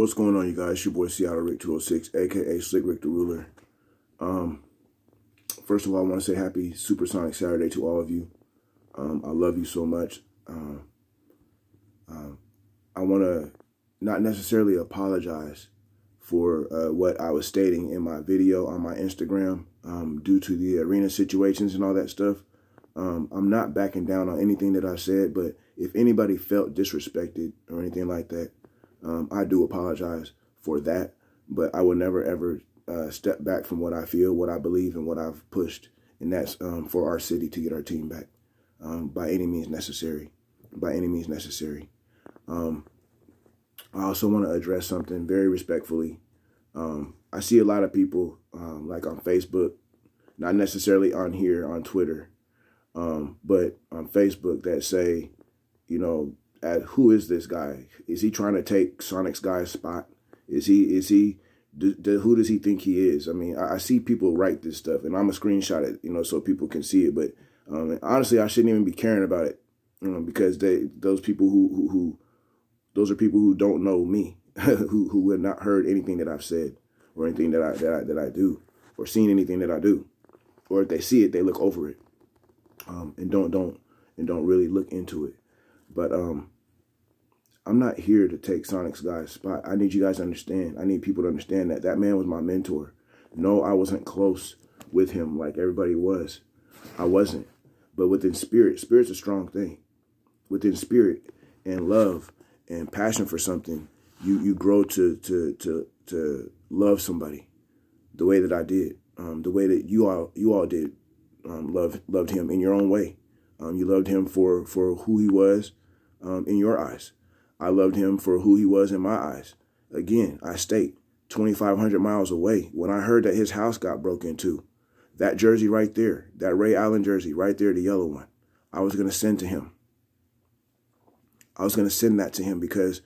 What's going on, you guys? It's your boy Seattle Rick 206, aka Slick Rick the Ruler. Um, first of all, I want to say happy Supersonic Saturday to all of you. Um, I love you so much. Um, uh, I want to not necessarily apologize for uh, what I was stating in my video on my Instagram um, due to the arena situations and all that stuff. Um, I'm not backing down on anything that I said, but if anybody felt disrespected or anything like that, um, I do apologize for that, but I will never ever uh, step back from what I feel, what I believe, and what I've pushed, and that's um, for our city to get our team back um, by any means necessary. By any means necessary. Um, I also want to address something very respectfully. Um, I see a lot of people, um, like on Facebook, not necessarily on here on Twitter, but on Facebook that say, you know, at who is this guy? Is he trying to take Sonic's guy's spot? Is he is he do, do, who does he think he is? I mean, I, I, see people write this stuff, and I'm a screenshot it, you know, so people can see it. But um, honestly, I shouldn't even be caring about it, you know, because they those people who who, who those are people who don't know me, who who have not heard anything that I've said or anything that I that I that I do or seen anything that I do, or if they see it, they look over it, um, and don't don't and don't really look into it. But um, I'm not here to take Sonic's guy's spot. I need you guys to understand. I need people to understand that that man was my mentor. No, I wasn't close with him like everybody was. I wasn't. But within spirit, spirit's a strong thing. Within spirit and love and passion for something, you you grow to to to to love somebody the way that I did, um, the way that you all you all did, um, love loved him in your own way. Um, you loved him for for who he was, um, in your eyes. I loved him for who he was in my eyes. Again, I state 2,500 miles away. When I heard that his house got broken into, that jersey right there, that Ray Allen jersey right there, the yellow one, I was going to send to him. I was going to send that to him because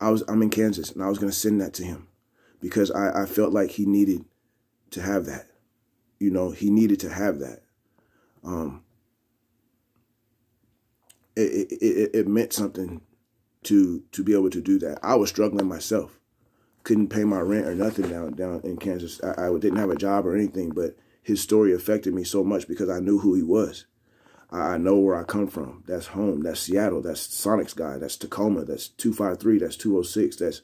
I was I'm in Kansas and I was going to send that to him because I, I felt like he needed to have that. You know, he needed to have that. Um, it, it, it meant something to to be able to do that. I was struggling myself, couldn't pay my rent or nothing down down in Kansas. I, I didn't have a job or anything, but his story affected me so much because I knew who he was. I, I know where I come from. That's home. That's Seattle. That's Sonic's guy. That's Tacoma. That's two five three. That's two oh six. That's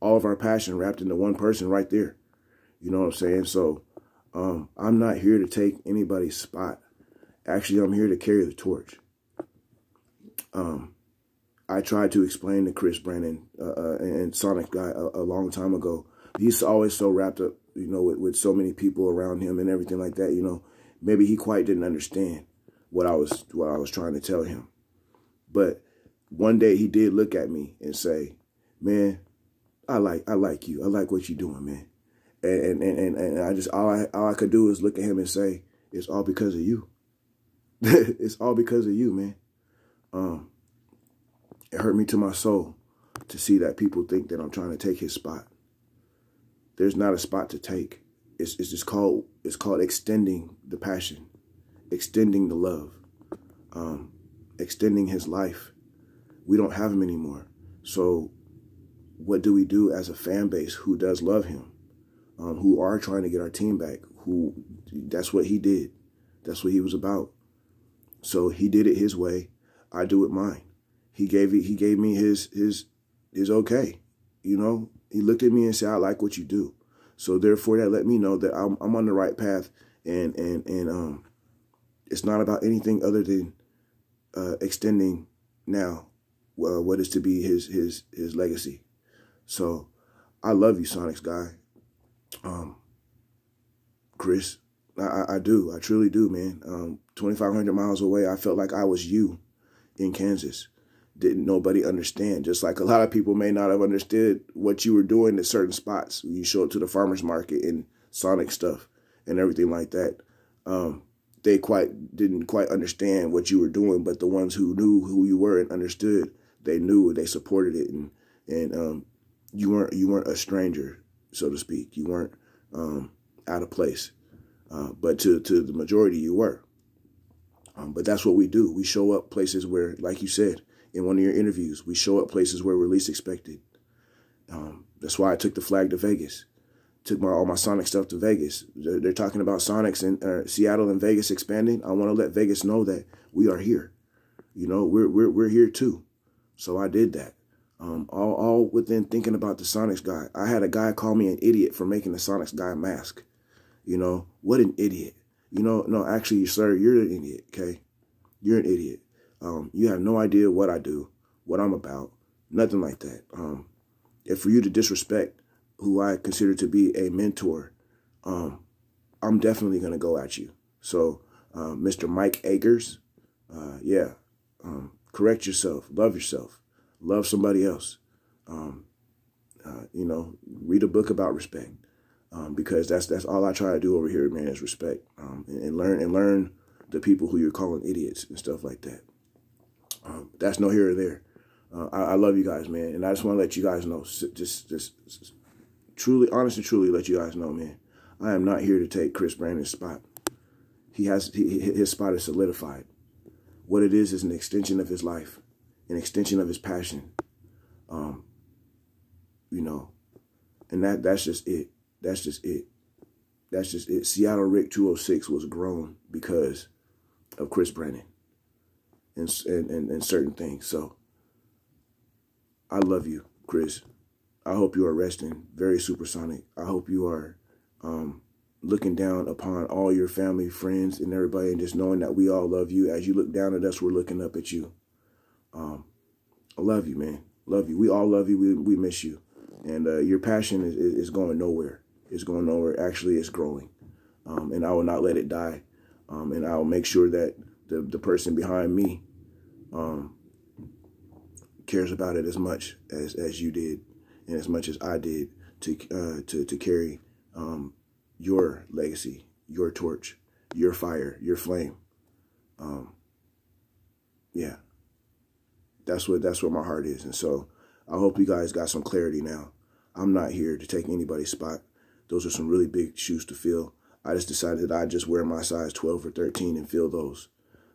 all of our passion wrapped into one person right there. You know what I'm saying? So um, I'm not here to take anybody's spot. Actually, I'm here to carry the torch. Um, I tried to explain to Chris Brandon uh, uh, and Sonic Guy a, a, long time ago. He's always so wrapped up, you know, with, with so many people around him and everything like that. You know, maybe he quite didn't understand what I was what I was trying to tell him. But one day he did look at me and say, "Man, I like I like you. I like what you're doing, man." And and and, and I just all I all I could do is look at him and say, "It's all because of you. it's all because of you, man." Um, it hurt me to my soul to see that people think that I'm trying to take his spot. There's not a spot to take. It's, it's just called it's called extending the passion, extending the love, um, extending his life. We don't have him anymore. So what do we do as a fan base who does love him, um, who are trying to get our team back, who that's what he did. That's what he was about. So he did it his way. I do it mine. He gave he gave me his his his okay. You know, he looked at me and said, "I like what you do." So therefore, that let me know that I'm I'm on the right path, and and and um, it's not about anything other than uh, extending now uh, what is to be his his his legacy. So I love you, Sonic's guy. Um, Chris, I, I do. I truly do, man. Um, 2,500 miles away, I felt like I was you in Kansas. Didn't nobody understand. Just like a lot of people may not have understood what you were doing at certain spots. You show up to the farmer's market and Sonic stuff and everything like that. Um, they quite didn't quite understand what you were doing, but the ones who knew who you were and understood, they knew, they supported it, and and um, you weren't you weren't a stranger, so to speak. You weren't um, out of place, uh, but to to the majority, you were. Um, but that's what we do. We show up places where, like you said in one of your interviews, we show up places where we're least expected. Um, That's why I took the flag to Vegas. Took my all my Sonic stuff to Vegas. They're, they're talking about Sonics in uh, Seattle and Vegas expanding. I want to let Vegas know that we are here. You know, we're we're we're here too. So I did that. Um, all all within thinking about the Sonics guy. I had a guy call me an idiot for making the Sonics guy mask. You know, what an idiot. You know, no, actually, sir, you're an idiot, okay? You're an idiot. Um, you have no idea what I do, what I'm about, nothing like that. Um, if for you to disrespect who I consider to be a mentor, um, I'm definitely going to go at you. So, uh, Mr. Mike Akers, uh, yeah, um, correct yourself, love yourself, love somebody else. Um, uh, you know, read a book about respect um, because that's that's all I try to do over here, man, is respect um, and, and, learn and learn the people who you're calling idiots and stuff like that. Um, that's no here or there. Uh, I, I, love you guys, man, and I just want to let you guys know, just, just, truly, honest and truly, let you guys know, man. I am not here to take Chris Brandon's spot. He has he, his spot is solidified. What it is is an extension of his life, an extension of his passion. Um, you know, and that that's just it. That's just it. That's just it. Seattle Rick 206 was grown because of Chris Brandon and, and, and, and certain things. So I love you, Chris. I hope you are resting very supersonic. I hope you are um, looking down upon all your family, friends, and everybody, and just knowing that we all love you. As you look down at us, we're looking up at you. Um, I love you, man. Love you. We all love you. We, we miss you. And uh, your passion is, is going nowhere. It's going nowhere. Actually, it's growing. Um, and I will not let it die. Um, and I will make sure that the, the person behind me um, cares about it as much as, as you did and as much as I did to, uh, to, to carry um, your legacy, your torch, your fire, your flame. Um, yeah, that's what that's what my heart is, and so I hope you guys got some clarity now. I'm not here to take anybody's spot. Those are some really big shoes to fill. I just decided that I'd just wear my size 12 or 13 and fill those.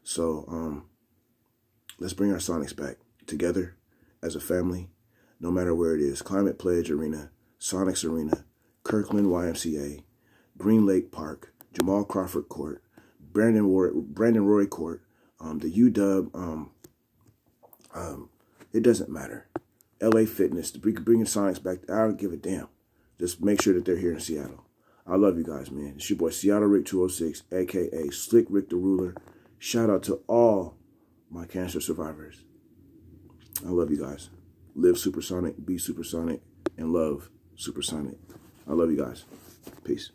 So um, let's bring our Sonics back together as a family, no matter where it is. Climate Pledge Arena, Sonics Arena, Kirkland YMCA, Green Lake Park, Jamal Crawford Court, Brandon Roy, Brandon Roy Court, um, the UW, um, um, it doesn't matter. LA Fitness, bringing Sonics back, I don't give a damn. Just make sure that they're here in Seattle. I love you guys, man. It's your boy Seattle Rick 206, aka Slick Rick the Ruler. Shout out to all my cancer survivors. I love you guys. Live supersonic, be supersonic, and love supersonic. I love you guys. Peace.